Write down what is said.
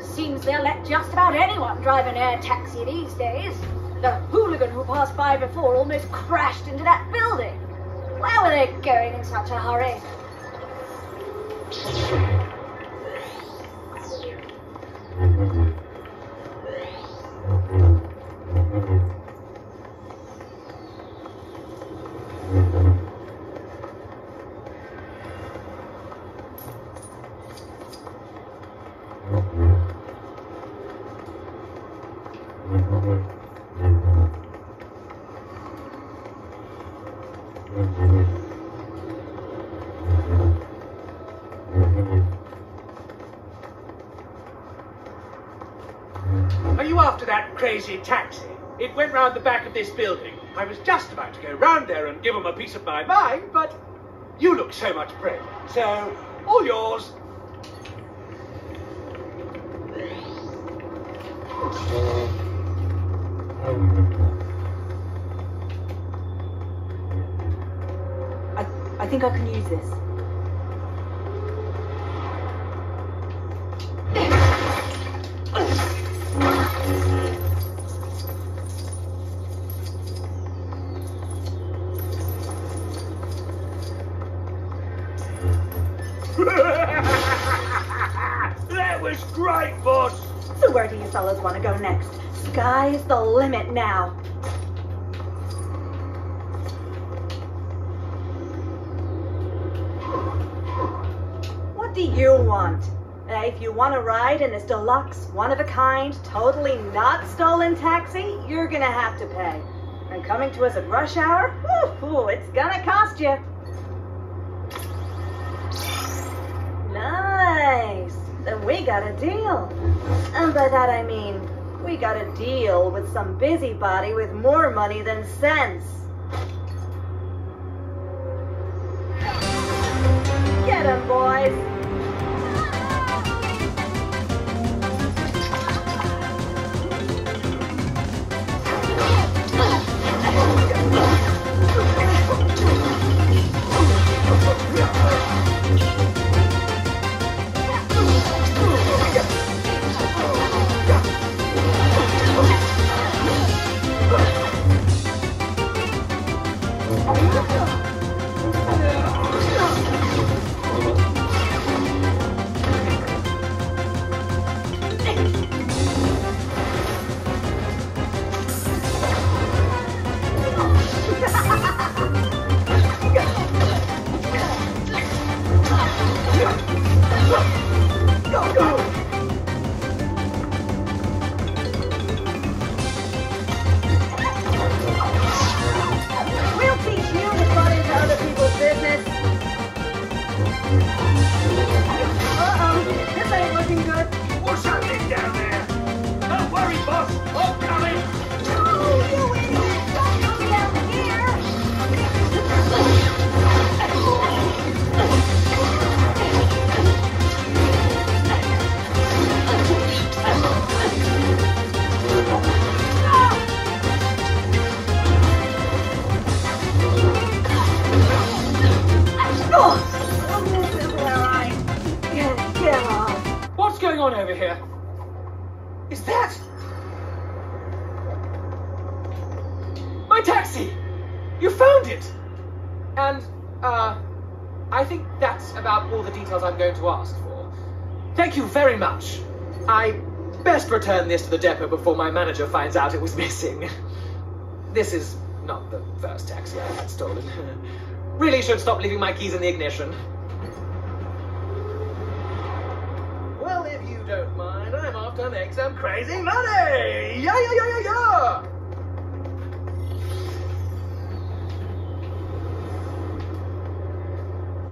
Seems they'll let just about anyone drive an air taxi these days. The hooligan who passed by before almost crashed into that building. Where were they going in such a hurry? Are you after that crazy taxi? It went round the back of this building. I was just about to go round there and give 'em a piece of my mind, but you look so much braver. So, all yours. Uh, I, I think I can use this. Was great, boss. So where do you fellas want to go next? Sky's the limit now. What do you want? Uh, if you want to ride in this deluxe, one-of-a-kind, totally not stolen taxi, you're gonna have to pay. And coming to us at rush hour, ooh, it's gonna cost you. Got a deal. And by that I mean, we got a deal with some busybody with more money than sense. Get 'em, boys. 아, Uh-oh, this ain't looking good. What's happening down there? On over here? Is that my taxi? You found it. And uh, I think that's about all the details I'm going to ask for. Thank you very much. I best return this to the depot before my manager finds out it was missing. This is not the first taxi I've had stolen. really should stop leaving my keys in the ignition. Well, if you don't mind, I'm off to make some crazy money! Yeah, yeah, yeah,